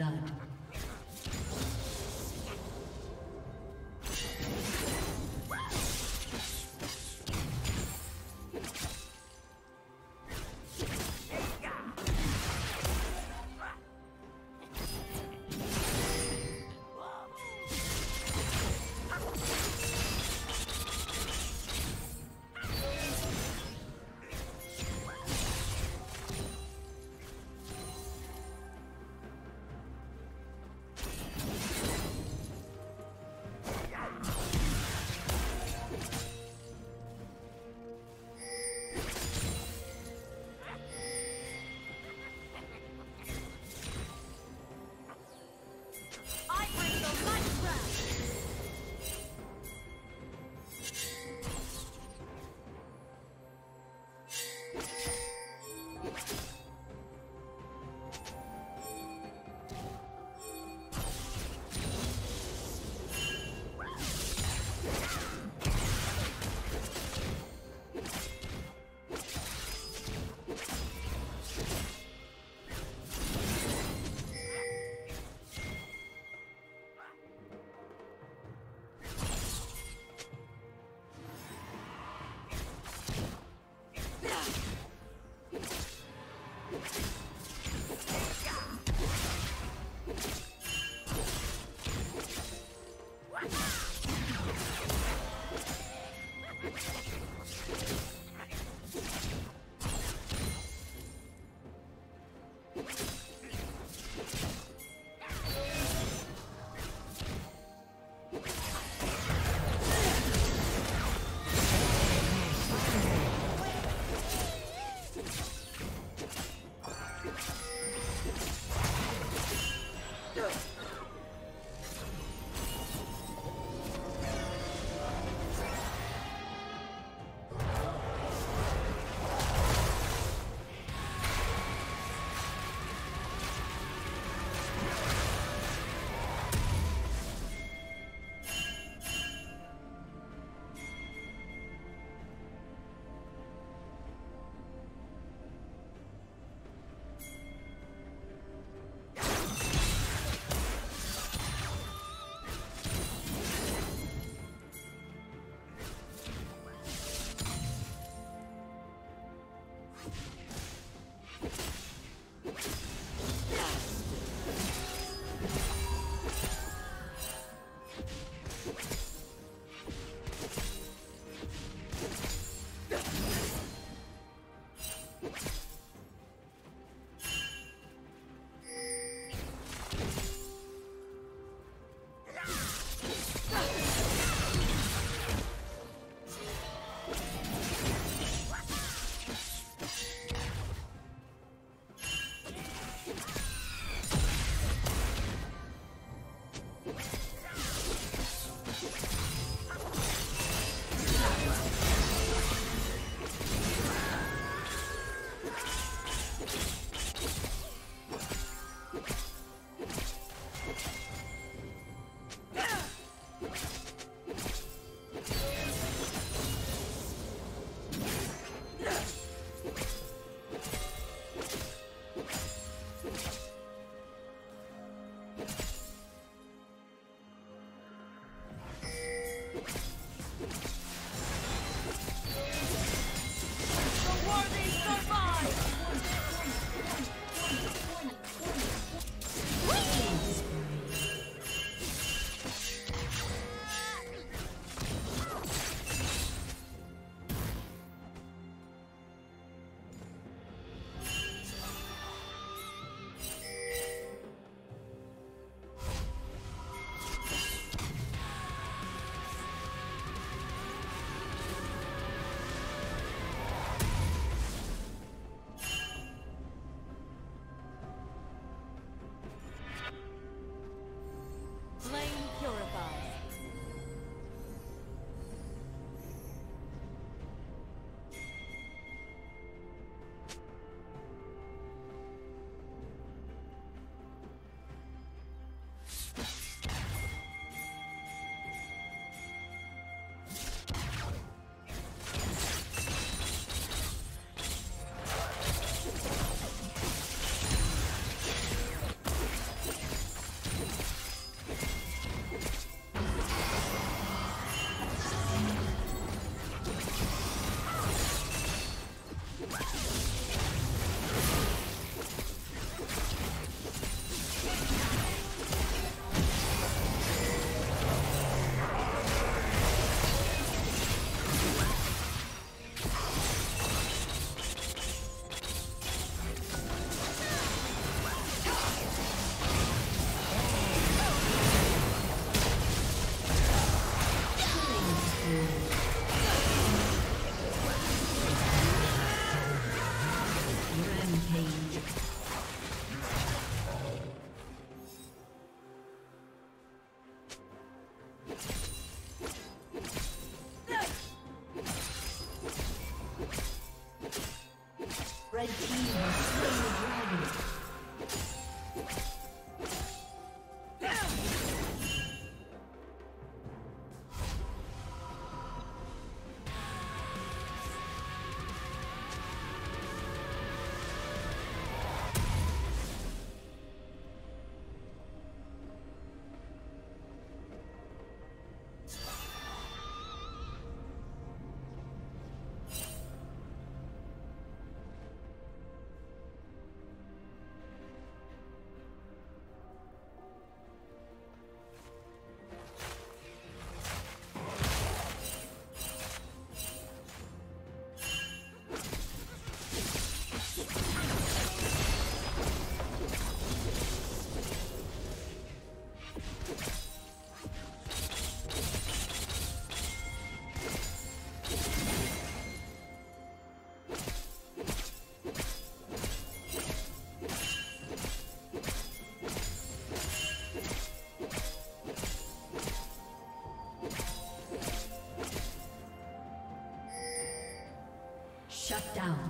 Blood. Shut down.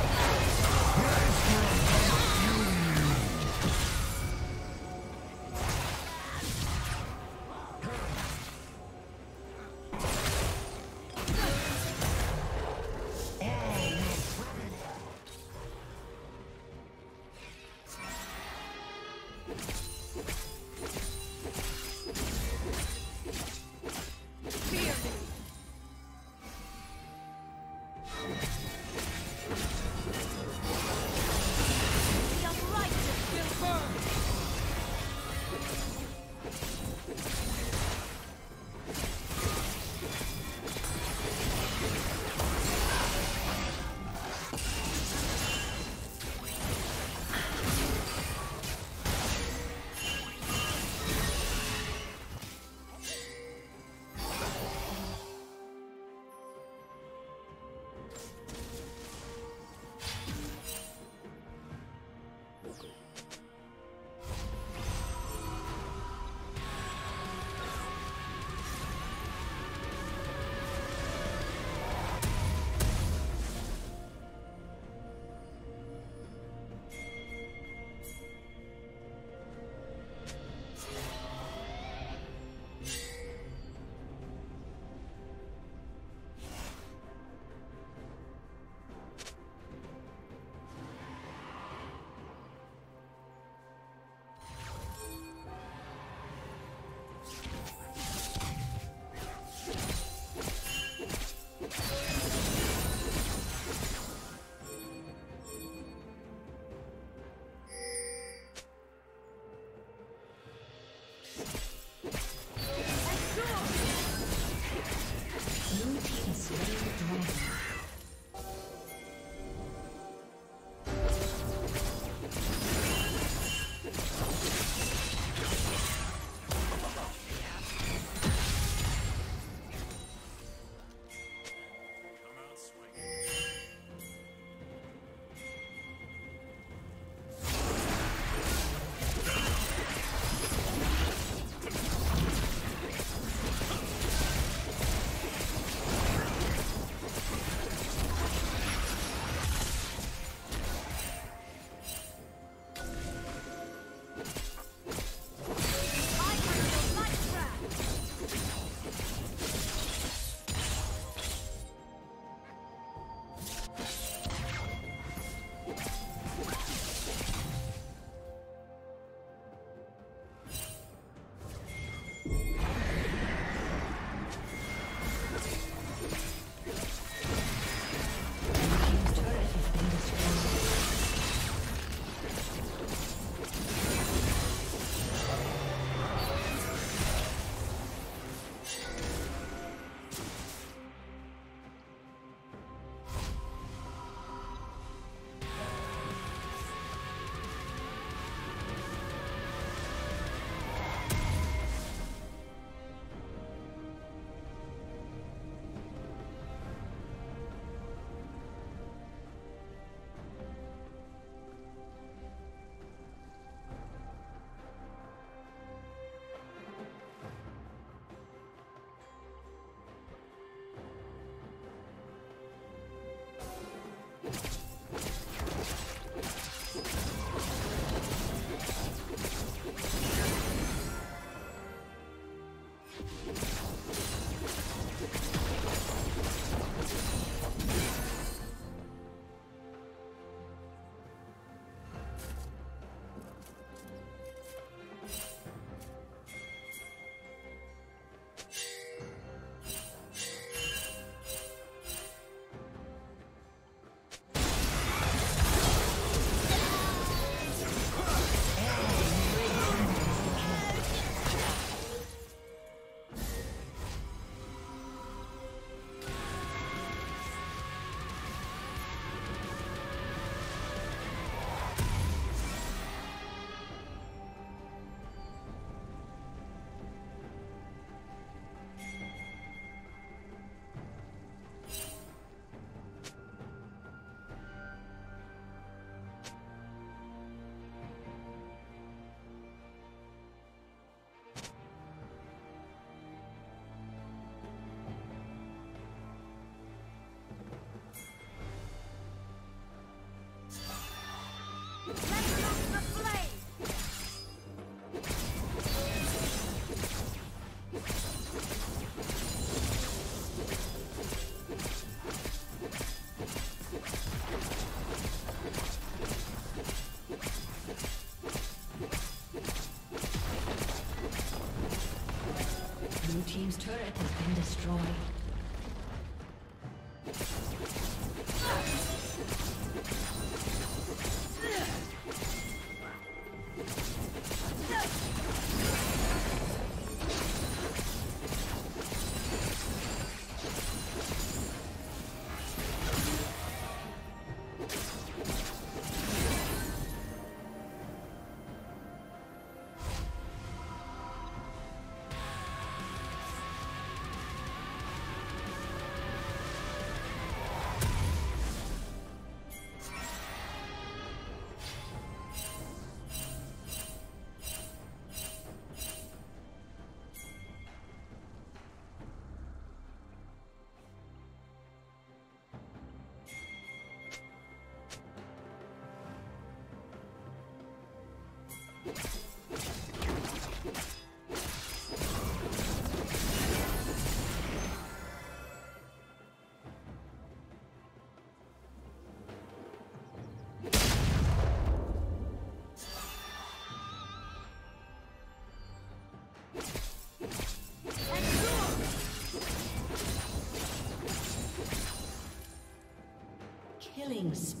Destroyed. Killing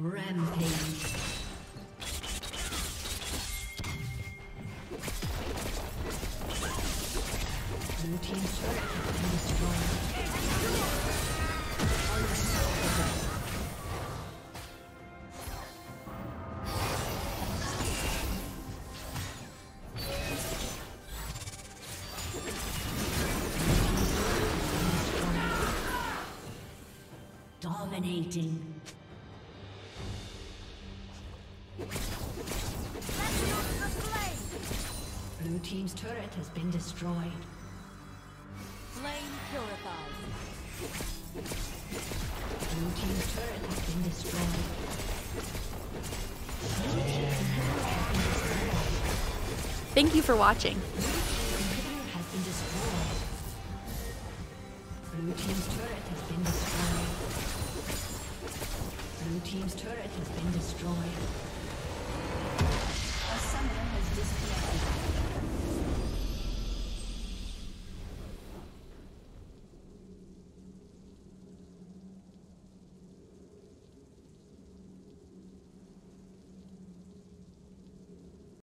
Rampage. Blue team's turret has been. Dominating. team's turret has been destroyed. Flame purified. Blue team's turret has been destroyed. Thank you for watching. Blue team's turret has been destroyed. Blue team's turret has been destroyed. A summoner has disconnected.